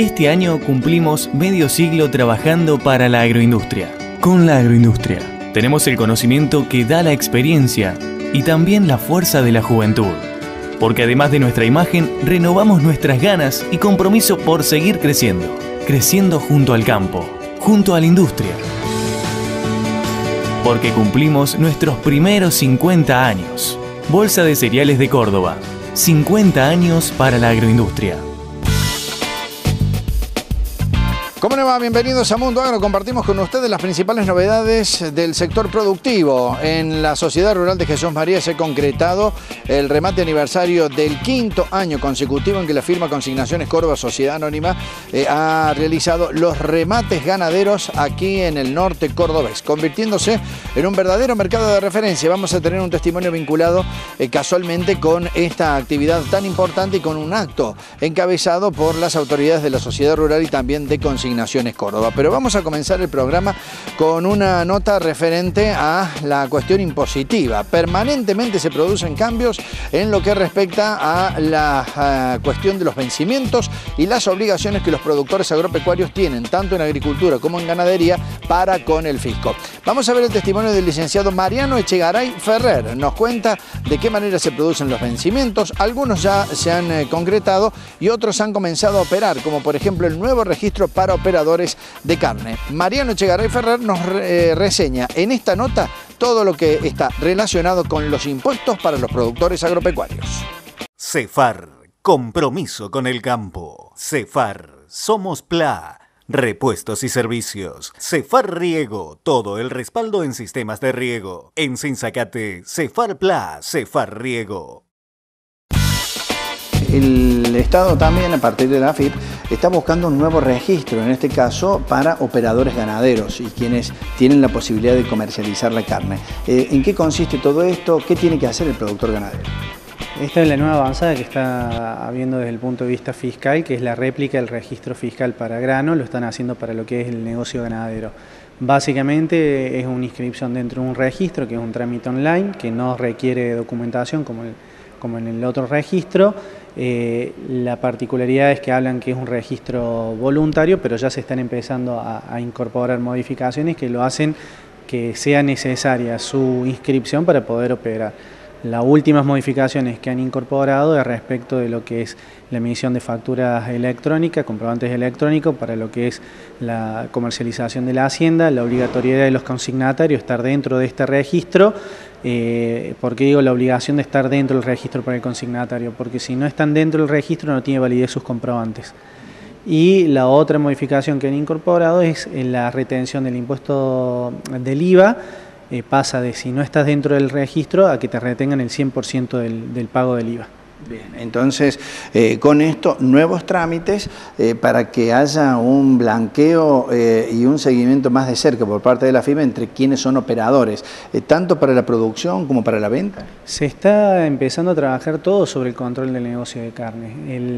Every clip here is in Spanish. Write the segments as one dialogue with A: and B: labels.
A: Este año cumplimos medio siglo trabajando para la agroindustria. Con la agroindustria tenemos el conocimiento que da la experiencia y también la fuerza de la juventud. Porque además de nuestra imagen, renovamos nuestras ganas y compromiso por seguir creciendo. Creciendo junto al campo, junto a la industria. Porque cumplimos nuestros primeros 50 años. Bolsa de Cereales de Córdoba. 50 años para la agroindustria.
B: ¿Cómo le va? Bienvenidos a Mundo Agro. Compartimos con ustedes las principales novedades del sector productivo. En la Sociedad Rural de Jesús María se ha concretado el remate aniversario del quinto año consecutivo en que la firma Consignaciones Córdoba Sociedad Anónima eh, ha realizado los remates ganaderos aquí en el norte cordobés, convirtiéndose en un verdadero mercado de referencia. Vamos a tener un testimonio vinculado eh, casualmente con esta actividad tan importante y con un acto encabezado por las autoridades de la Sociedad Rural y también de Consignaciones Naciones Córdoba. Pero vamos a comenzar el programa con una nota referente a la cuestión impositiva. Permanentemente se producen cambios en lo que respecta a la cuestión de los vencimientos y las obligaciones que los productores agropecuarios tienen, tanto en agricultura como en ganadería, para con el fisco. Vamos a ver el testimonio del licenciado Mariano Echegaray Ferrer. Nos cuenta de qué manera se producen los vencimientos. Algunos ya se han eh, concretado y otros han comenzado a operar, como por ejemplo el nuevo registro para operadores de carne. Mariano Echegaray Ferrer nos eh, reseña en esta nota todo lo que está relacionado con los impuestos para los productores agropecuarios.
C: Cefar, compromiso con el campo. Cefar, somos PLA. Repuestos y servicios. Cefar Riego, todo el respaldo en sistemas de riego. En Sinzacate, Cefar PLA, Cefar Riego.
B: El Estado también, a partir de la AFIP, está buscando un nuevo registro, en este caso para operadores ganaderos y quienes tienen la posibilidad de comercializar la carne. Eh, ¿En qué consiste todo esto? ¿Qué tiene que hacer el productor ganadero?
D: Esta es la nueva avanzada que está habiendo desde el punto de vista fiscal, que es la réplica del registro fiscal para grano, lo están haciendo para lo que es el negocio ganadero. Básicamente es una inscripción dentro de un registro, que es un trámite online, que no requiere documentación como, como en el otro registro, eh, la particularidad es que hablan que es un registro voluntario, pero ya se están empezando a, incorporar modificaciones que lo hacen que sea necesaria su inscripción para poder operar. Las últimas modificaciones que han incorporado es respecto de lo que es la emisión de facturas electrónicas, comprobantes electrónicos para lo que es la comercialización de la hacienda, la obligatoriedad de los consignatarios estar dentro de este registro. Eh, ¿Por qué digo la obligación de estar dentro del registro para el consignatario? Porque si no están dentro del registro no tiene validez sus comprobantes. Y la otra modificación que han incorporado es la retención del impuesto del IVA eh, pasa de si no estás dentro del registro a que te retengan el 100% del, del pago del IVA.
B: Bien, entonces eh, con esto nuevos trámites eh, para que haya un blanqueo eh, y un seguimiento más de cerca por parte de la FIMA entre quienes son operadores, tanto para la producción como para la venta.
D: Se está empezando a trabajar todo sobre el control del negocio de carne.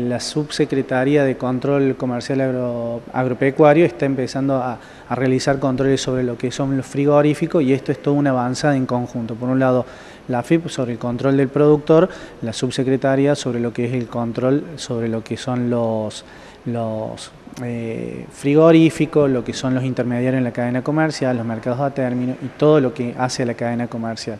D: la subsecretaría de Control Comercial Agropecuario está empezando a, a realizar controles sobre lo que son los frigoríficos y esto es toda una avanzada en conjunto. Por un lado, la FIP sobre el control del productor, la subsecretaría sobre lo que es el control sobre lo que son los, los eh, frigoríficos, lo que son los intermediarios en la cadena comercial, los mercados a término y todo lo que hace la cadena comercial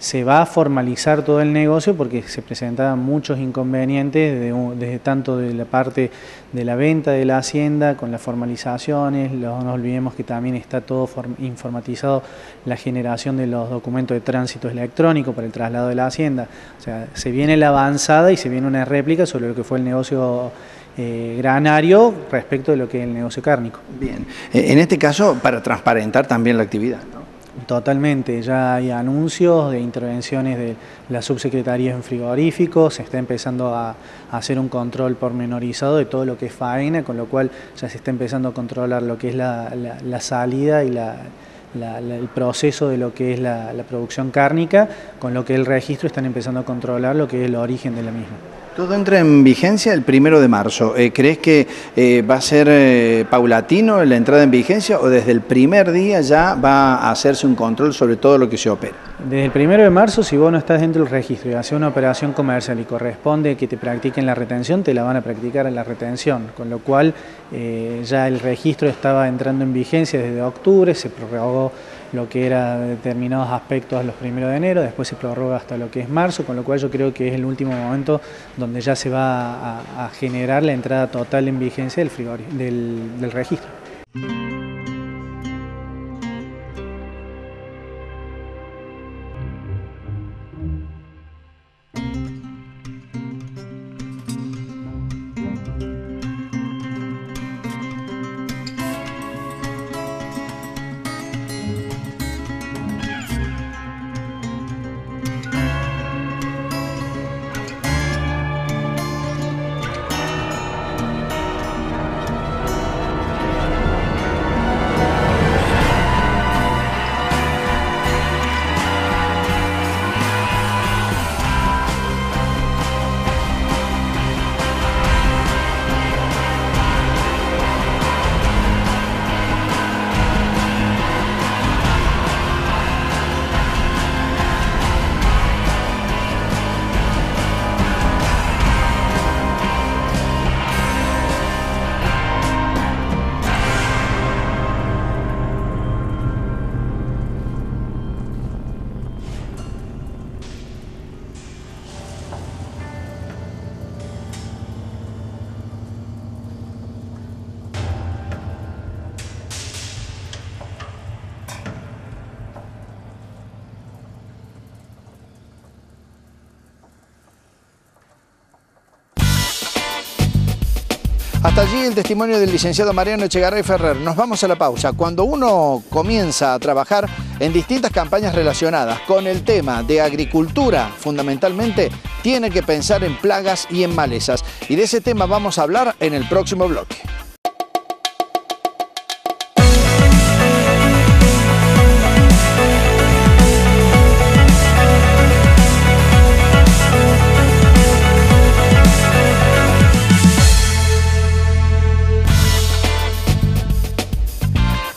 D: se va a formalizar todo el negocio porque se presentaban muchos inconvenientes desde, tanto de la parte de la venta de la hacienda con las formalizaciones, no nos olvidemos que también está todo informatizado la generación de los documentos de tránsito electrónico para el traslado de la hacienda. O sea, se viene la avanzada y se viene una réplica sobre lo que fue el negocio eh, granario respecto de lo que es el negocio cárnico.
B: Bien, en este caso para transparentar también la actividad.
D: Totalmente, ya hay anuncios de intervenciones de la subsecretaría en frigoríficos, se está empezando a, hacer un control pormenorizado de todo lo que es faena, con lo cual ya se está empezando a controlar lo que es la, salida y el proceso de lo que es la, producción cárnica, con lo que el registro están empezando a controlar lo que es el origen de la misma.
B: Todo entra en vigencia el primero de marzo. Eh, ¿Crees que eh, va a ser eh, paulatino la entrada en vigencia o desde el primer día ya va a hacerse un control sobre todo lo que se opera?
D: Desde el primero de marzo, si vos no estás dentro del registro y haces una operación comercial y corresponde que te practiquen la retención, te la van a practicar en la retención, con lo cual ya el registro estaba entrando en vigencia desde octubre, se prorrogó lo que era determinados aspectos los primeros de enero, después se prorroga hasta lo que es marzo, con lo cual yo creo que es el último momento donde ya se va a, generar la entrada total en vigencia del, del registro.
B: Hasta allí el testimonio del licenciado Mariano Echegaray Ferrer. Nos vamos a la pausa. Cuando uno comienza a trabajar en distintas campañas relacionadas con el tema de agricultura, fundamentalmente, tiene que pensar en plagas y en malezas. Y de ese tema vamos a hablar en el próximo bloque.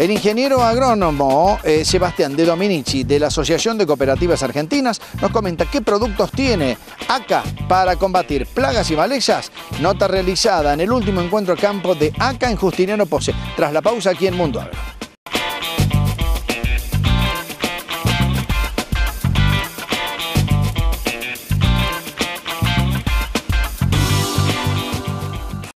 B: El ingeniero agrónomo eh, Sebastián de Dominici de la Asociación de Cooperativas Argentinas nos comenta qué productos tiene ACA para combatir plagas y malezas. Nota realizada en el último encuentro campo de ACA en Justiniano Pose. Tras la pausa aquí en Mundo Agro.